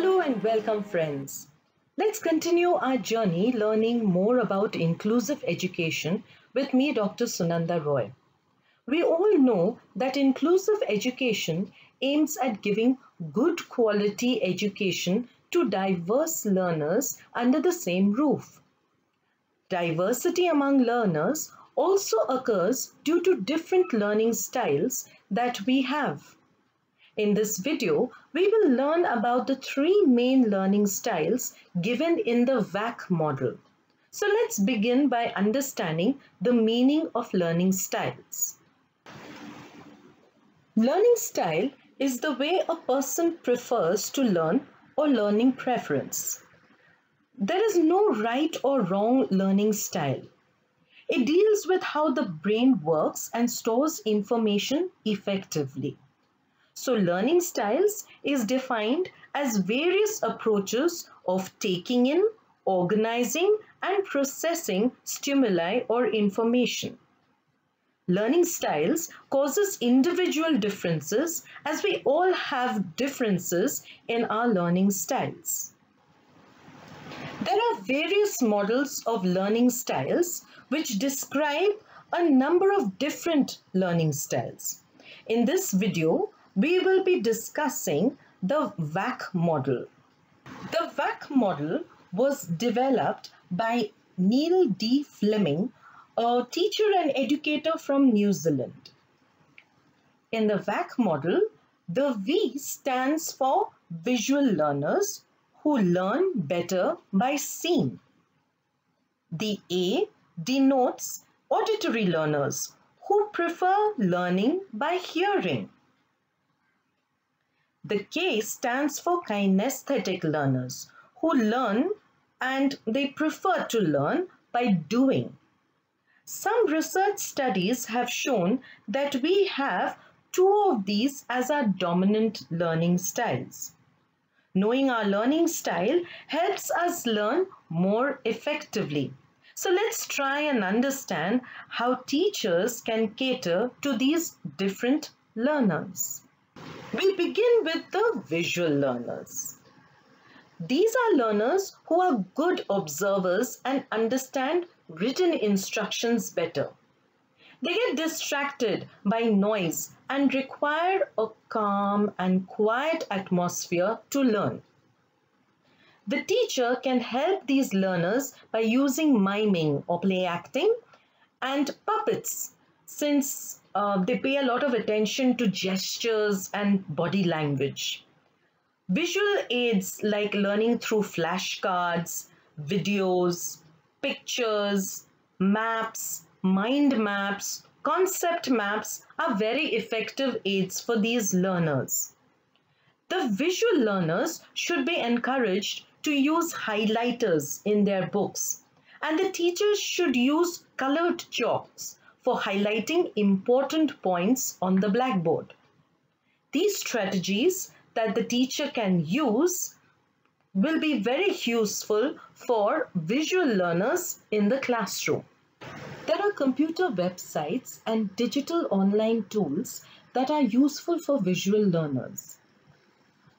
Hello and welcome, friends. Let's continue our journey learning more about inclusive education with me, Dr. Sunanda Roy. We all know that inclusive education aims at giving good quality education to diverse learners under the same roof. Diversity among learners also occurs due to different learning styles that we have. In this video, we will learn about the three main learning styles given in the VAK model. So let's begin by understanding the meaning of learning styles. Learning style is the way a person prefers to learn or learning preference. There is no right or wrong learning style. It deals with how the brain works and stores information effectively. So learning styles is defined as various approaches of taking in, organizing and processing stimuli or information. Learning styles causes individual differences as we all have differences in our learning styles. There are various models of learning styles which describe a number of different learning styles. In this video, we will be discussing the VAK model. The VAK model was developed by Neil D. Fleming, a teacher and educator from New Zealand. In the VAK model, the V stands for visual learners who learn better by seeing. The A denotes auditory learners who prefer learning by hearing. The K stands for kinesthetic learners who learn and they prefer to learn by doing. Some research studies have shown that we have two of these as our dominant learning styles. Knowing our learning style helps us learn more effectively. So let's try and understand how teachers can cater to these different learners. We begin with the visual learners. These are learners who are good observers and understand written instructions better. They get distracted by noise and require a calm and quiet atmosphere to learn. The teacher can help these learners by using miming or play acting and puppets since uh, they pay a lot of attention to gestures and body language. Visual aids like learning through flashcards, videos, pictures, maps, mind maps, concept maps are very effective aids for these learners. The visual learners should be encouraged to use highlighters in their books and the teachers should use colored chalks for highlighting important points on the blackboard. These strategies that the teacher can use will be very useful for visual learners in the classroom. There are computer websites and digital online tools that are useful for visual learners.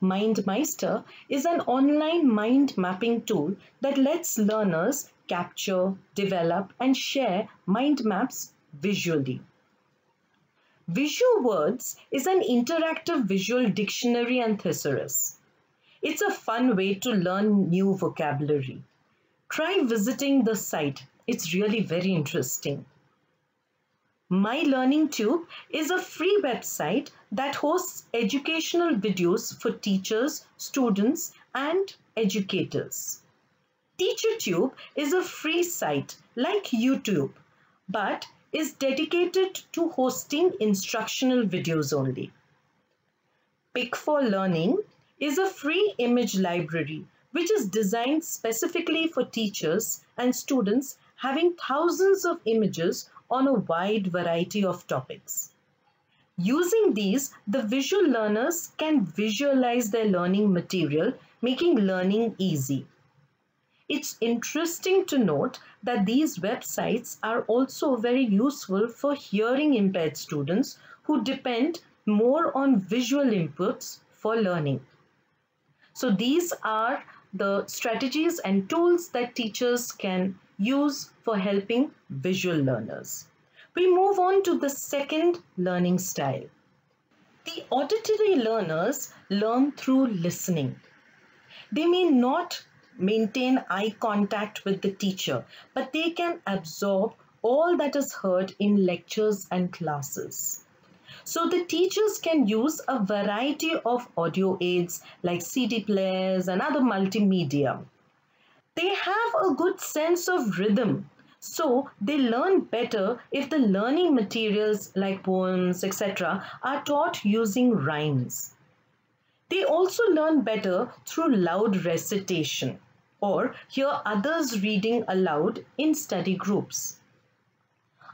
MindMeister is an online mind mapping tool that lets learners capture, develop and share mind maps visually. Visuwords is an interactive visual dictionary and thesaurus. It's a fun way to learn new vocabulary. Try visiting the site. It's really very interesting. My Learning Tube is a free website that hosts educational videos for teachers, students, and educators. TeacherTube is a free site like YouTube, but is dedicated to hosting instructional videos only. Pics4Learning is a free image library which is designed specifically for teachers and students having thousands of images on a wide variety of topics. Using these, the visual learners can visualize their learning material, making learning easy. It's interesting to note that these websites are also very useful for hearing impaired students who depend more on visual inputs for learning. So these are the strategies and tools that teachers can use for helping visual learners. We move on to the second learning style. The auditory learners learn through listening. They may not maintain eye contact with the teacher, but they can absorb all that is heard in lectures and classes. So the teachers can use a variety of audio aids like CD players and other multimedia. They have a good sense of rhythm. So they learn better if the learning materials like poems, etc. are taught using rhymes. They also learn better through loud recitation or hear others reading aloud in study groups.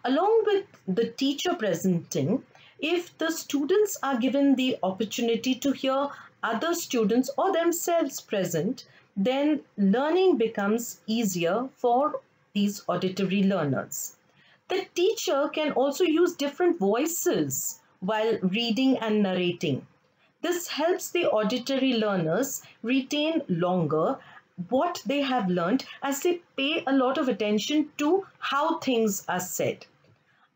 Along with the teacher presenting, if the students are given the opportunity to hear other students or themselves present, then learning becomes easier for these auditory learners. The teacher can also use different voices while reading and narrating. This helps the auditory learners retain longer what they have learned as they pay a lot of attention to how things are said.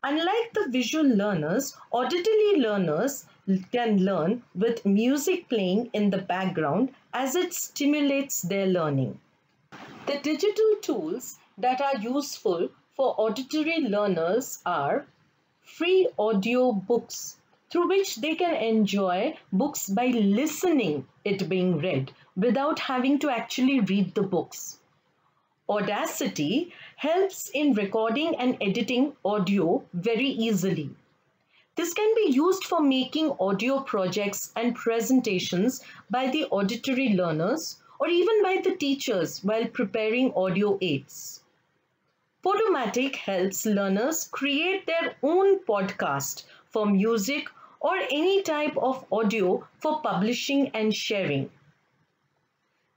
Unlike the visual learners, auditory learners can learn with music playing in the background as it stimulates their learning. The digital tools that are useful for auditory learners are free audio books through which they can enjoy books by listening it being read without having to actually read the books. Audacity helps in recording and editing audio very easily. This can be used for making audio projects and presentations by the auditory learners or even by the teachers while preparing audio aids. Podomatic helps learners create their own podcast for music or any type of audio for publishing and sharing.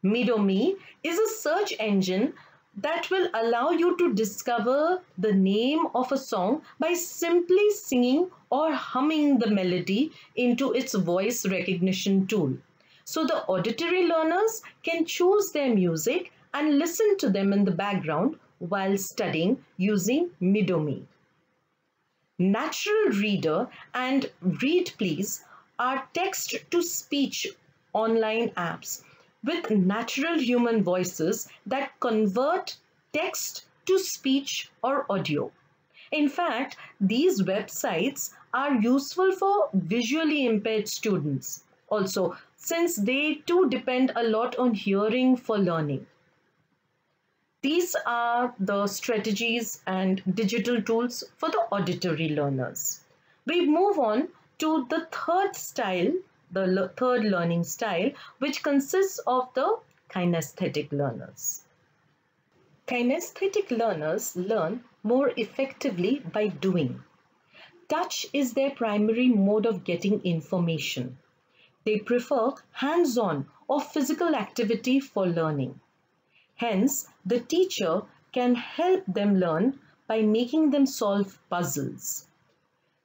Midomi is a search engine that will allow you to discover the name of a song by simply singing or humming the melody into its voice recognition tool. So the auditory learners can choose their music and listen to them in the background while studying using Midomi. Natural Reader and Read Please are text to speech online apps with natural human voices that convert text to speech or audio. In fact, these websites are useful for visually impaired students also since they too depend a lot on hearing for learning. These are the strategies and digital tools for the auditory learners. We move on to the third style the third learning style, which consists of the kinesthetic learners. Kinesthetic learners learn more effectively by doing. Touch is their primary mode of getting information. They prefer hands-on or physical activity for learning. Hence, the teacher can help them learn by making them solve puzzles.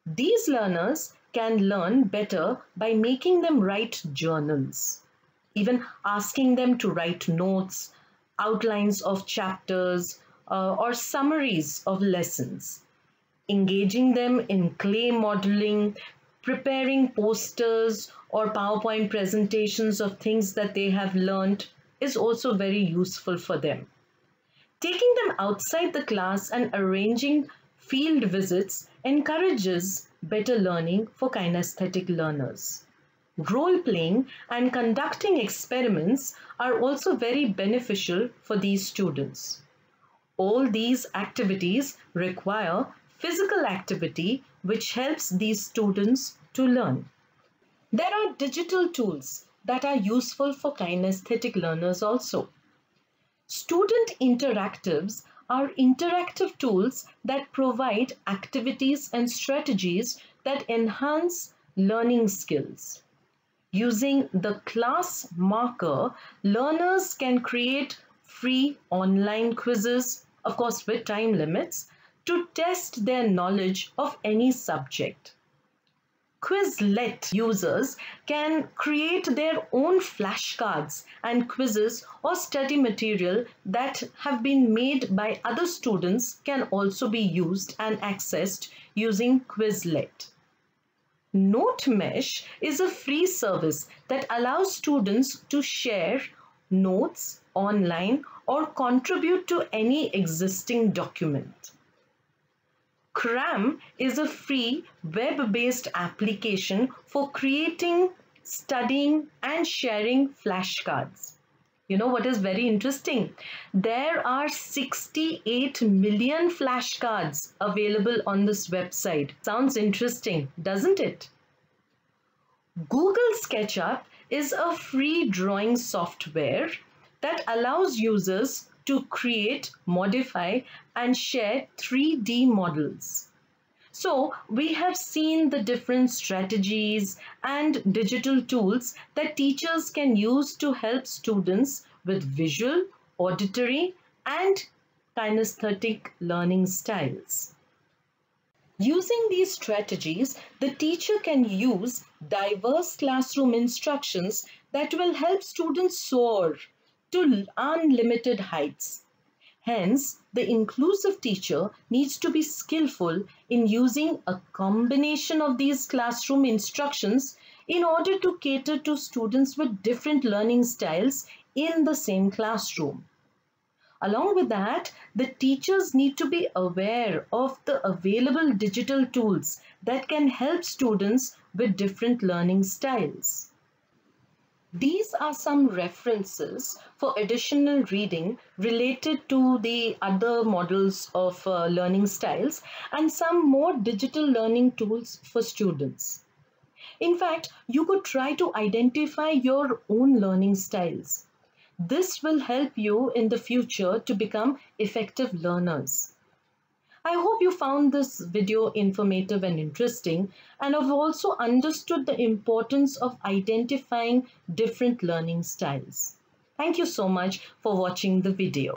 These learners can learn better by making them write journals, even asking them to write notes, outlines of chapters, uh, or summaries of lessons, engaging them in clay modeling, preparing posters or PowerPoint presentations of things that they have learned is also very useful for them. Taking them outside the class and arranging field visits encourages better learning for kinesthetic learners. Role playing and conducting experiments are also very beneficial for these students. All these activities require physical activity which helps these students to learn. There are digital tools that are useful for kinesthetic learners also. Student interactives are interactive tools that provide activities and strategies that enhance learning skills. Using the ClassMarker, learners can create free online quizzes, of course with time limits, to test their knowledge of any subject. Quizlet users can create their own flashcards and quizzes or study material that have been made by other students can also be used and accessed using Quizlet. NoteMesh is a free service that allows students to share notes online or contribute to any existing document. Cram is a free web-based application for creating, studying and sharing flashcards. You know what is very interesting? There are 68 million flashcards available on this website. Sounds interesting, doesn't it? Google SketchUp is a free drawing software that allows users to create, modify and share 3D models. So we have seen the different strategies and digital tools that teachers can use to help students with visual, auditory and kinesthetic learning styles. Using these strategies, the teacher can use diverse classroom instructions that will help students soar to unlimited heights. Hence, the inclusive teacher needs to be skillful in using a combination of these classroom instructions in order to cater to students with different learning styles in the same classroom. Along with that, the teachers need to be aware of the available digital tools that can help students with different learning styles. These are some references for additional reading related to the other models of uh, learning styles and some more digital learning tools for students. In fact, you could try to identify your own learning styles. This will help you in the future to become effective learners. I hope you found this video informative and interesting and have also understood the importance of identifying different learning styles. Thank you so much for watching the video.